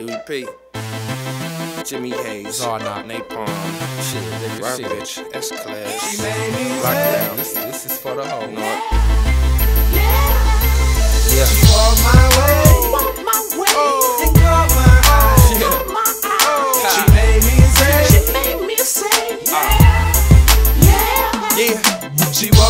EVP. Jimmy Hayes. Czarnok. Napalm. Shit, nigga, shit. Ravage. S Class. She made me Lockdown. This, this is for the whole. You know what? Yeah. She walk my way. Walk my way. Oh. And caught my eye. Yeah. Caught my oh. eye. She made me say. She made me say, ah. yeah, yeah. Yeah. She walk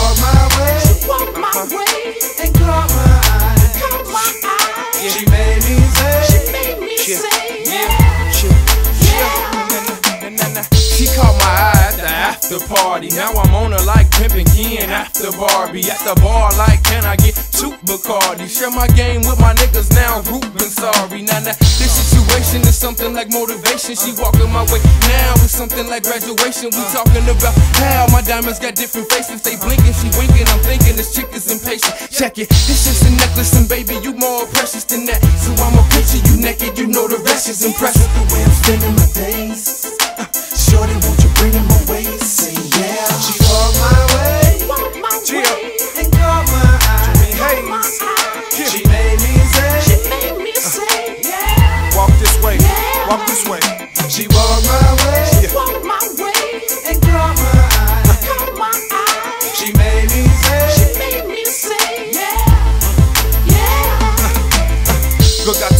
after party. Now I'm on her like pimpin' Ken after Barbie. At the bar, like, can I get two Bacardi? Share my game with my niggas now, groupin' sorry. Now, now, this situation is something like motivation. She walking my way now it's something like graduation. We talking about how my diamonds got different faces. They blinking, she winking. I'm thinking this chick is impatient. Check it, this just a necklace, and baby, you more precious than that. So I'ma picture you naked, you know the rest is impressive. The way I'm spending my days.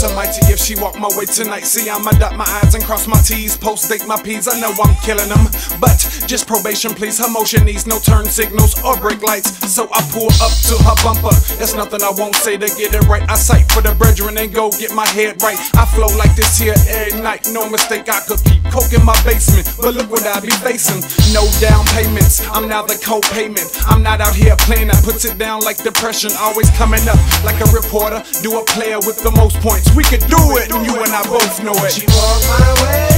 Good mighty if she walk my way tonight, see I'ma dot my I's and cross my T's, post date my P's, I know I'm killing them, but just probation please, her motion needs no turn signals or brake lights, so I pull up to her bumper, there's nothing I won't say to get it right, I sight for the brethren and go get my head right, I flow like this here every night, no mistake, I could keep coke in my basement, but look what I be facing, no down payments, I'm now the co-payment, I'm not out here playing, I puts it down like depression, always coming up. Like a reporter, do a player with the most points, we could do it, and you and I both know it. She walk my way.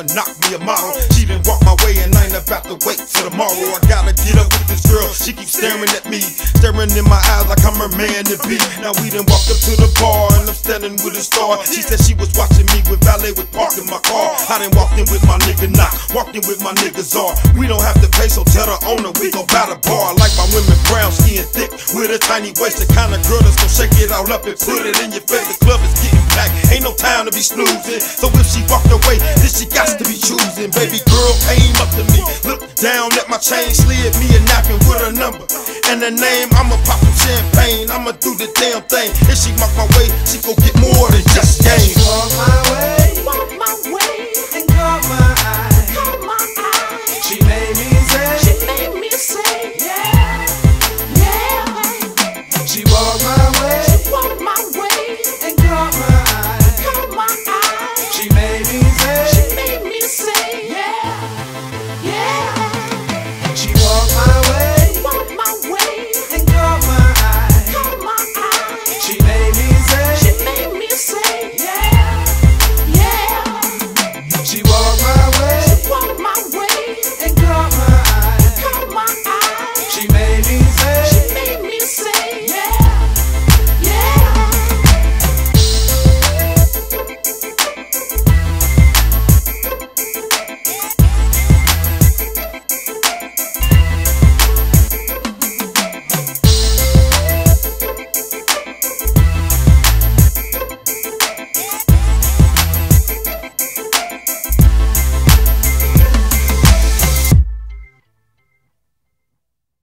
And knock me a model. She done walk my way and I ain't about to wait till tomorrow. I gotta get up with this girl. She keeps staring at me, staring in my eyes like I'm her man to be. Now we done walked up to the bar and I'm standing with a star. She said she was watching me when valet was parking my car. I done walked in with my nigga knock, walked in with my nigga czar. We don't have to pay, so tell the owner we gon' buy the bar. Like my women brown skin thick with a tiny waist, the kind of girl that's gon' shake it all up and put it in your face. The club is getting packed, ain't no time to be snoozing. So if she walked away, then she got to be choosing. Baby girl came up to me, looked down at my chain, slid me a napkin with her number and her name. I'ma pop some champagne, I'ma do the damn thing. If she mark my way, she gon' get more than just game.